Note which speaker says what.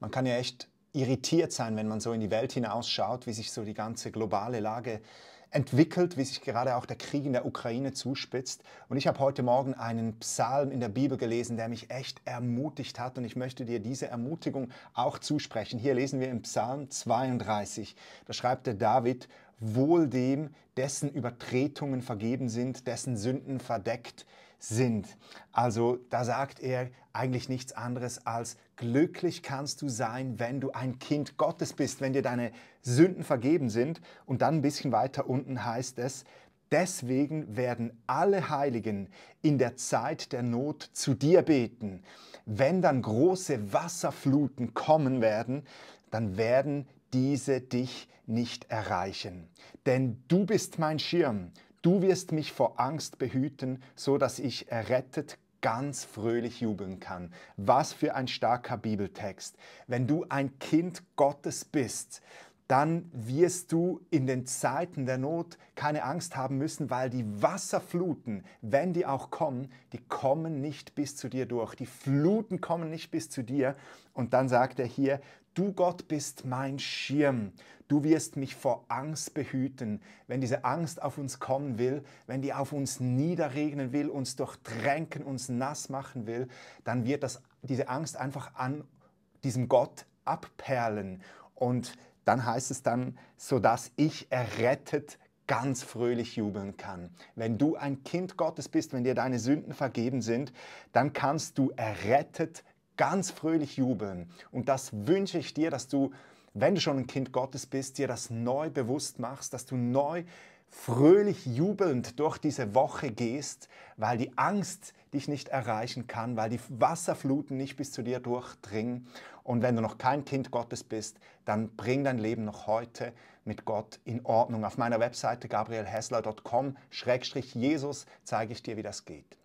Speaker 1: Man kann ja echt irritiert sein, wenn man so in die Welt hinausschaut, wie sich so die ganze globale Lage entwickelt, wie sich gerade auch der Krieg in der Ukraine zuspitzt. Und ich habe heute Morgen einen Psalm in der Bibel gelesen, der mich echt ermutigt hat. Und ich möchte dir diese Ermutigung auch zusprechen. Hier lesen wir im Psalm 32. Da schreibt der David, wohl dem, dessen Übertretungen vergeben sind, dessen Sünden verdeckt sind. Also da sagt er eigentlich nichts anderes als glücklich kannst du sein, wenn du ein Kind Gottes bist, wenn dir deine Sünden vergeben sind. Und dann ein bisschen weiter unten heißt es, deswegen werden alle Heiligen in der Zeit der Not zu dir beten. Wenn dann große Wasserfluten kommen werden, dann werden diese dich nicht erreichen. Denn du bist mein Schirm, du wirst mich vor Angst behüten, so dass ich errettet ganz fröhlich jubeln kann. Was für ein starker Bibeltext. Wenn du ein Kind Gottes bist, dann wirst du in den Zeiten der Not keine Angst haben müssen, weil die Wasserfluten, wenn die auch kommen, die kommen nicht bis zu dir durch. Die Fluten kommen nicht bis zu dir. Und dann sagt er hier, du Gott bist mein Schirm. Du wirst mich vor Angst behüten. Wenn diese Angst auf uns kommen will, wenn die auf uns niederregnen will, uns durchtränken, uns nass machen will, dann wird das, diese Angst einfach an diesem Gott abperlen. Und dann heißt es dann, sodass ich errettet ganz fröhlich jubeln kann. Wenn du ein Kind Gottes bist, wenn dir deine Sünden vergeben sind, dann kannst du errettet ganz fröhlich jubeln. Und das wünsche ich dir, dass du, wenn du schon ein Kind Gottes bist, dir das neu bewusst machst, dass du neu fröhlich jubelnd durch diese Woche gehst, weil die Angst dich nicht erreichen kann, weil die Wasserfluten nicht bis zu dir durchdringen. Und wenn du noch kein Kind Gottes bist, dann bring dein Leben noch heute mit Gott in Ordnung. Auf meiner Webseite gabrielhessler.com-jesus zeige ich dir, wie das geht.